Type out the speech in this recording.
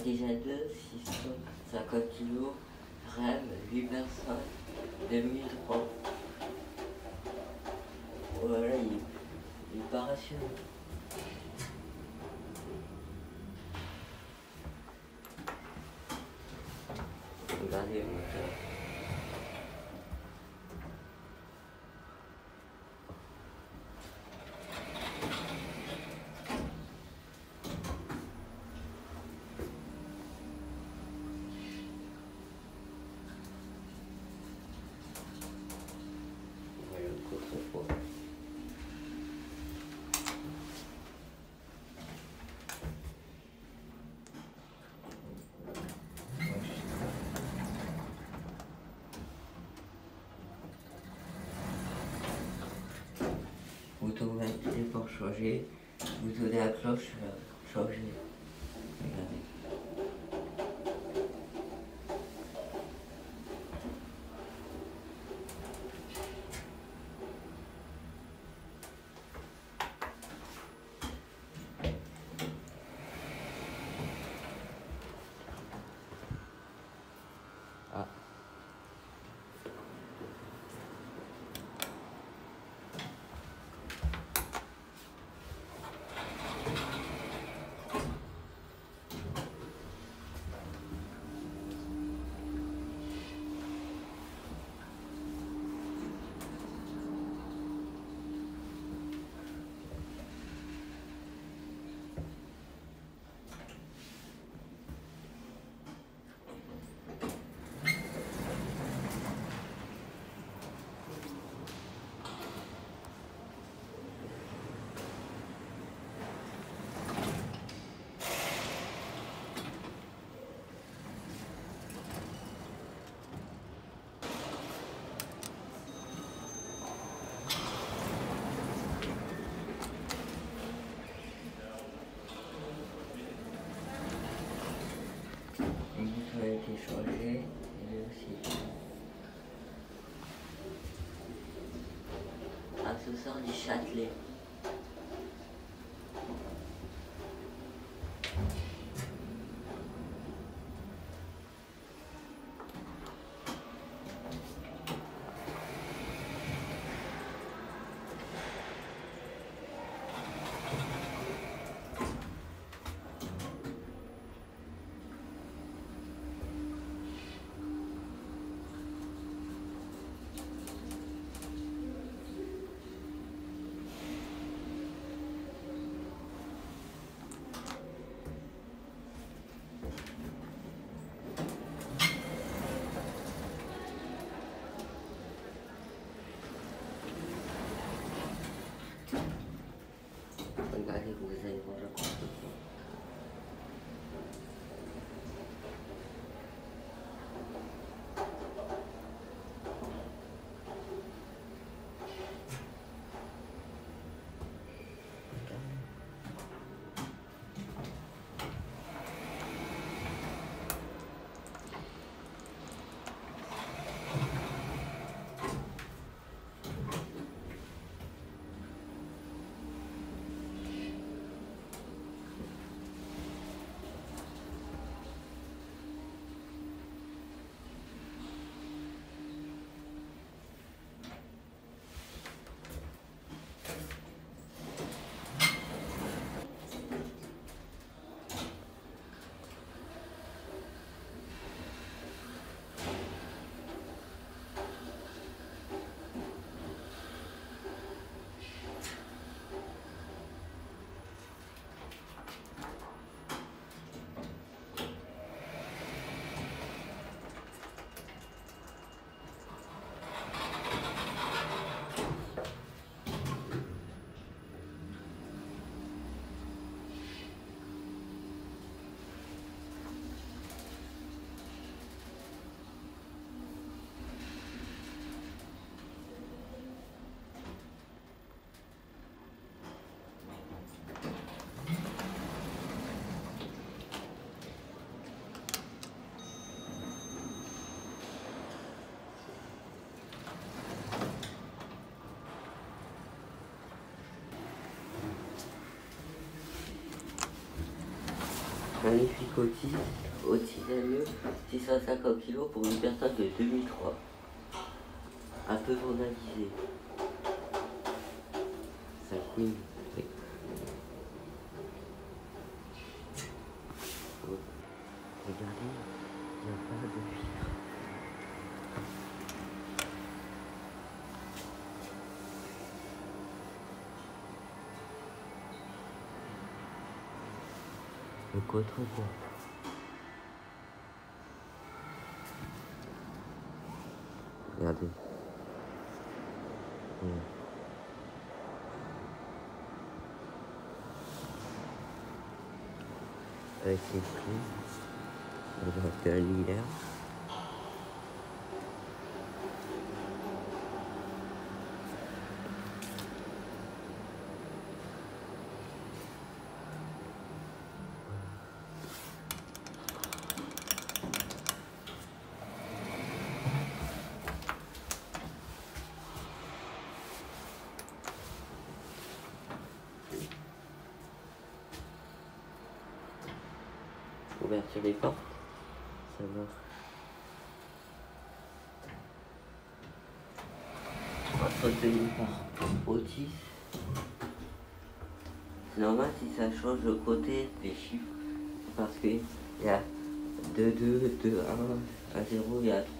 Intelligent 2, 650 kg, RAM, 8 personnes, 2003. Voilà, il, il est pas rassurant. Regardez le moteur. Voilà le coffre-fort. Vacciné pour changer. Bouton de la cloche euh, changer. Accessoire du Châtelet. Magnifique Otis, Otis ME, 650 kg pour une personne de 2003. Un peu journalisé. Ça couine. Le contrebas. Regardez. Voilà. Avec les clés. On voit que la lumière. Ouverture des portes. Ça va. C'est normal si ça change le côté des chiffres. Parce que il y a 2, 2, 2, 1, 1, 0, il y a 3.